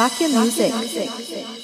Zakia Music. Music.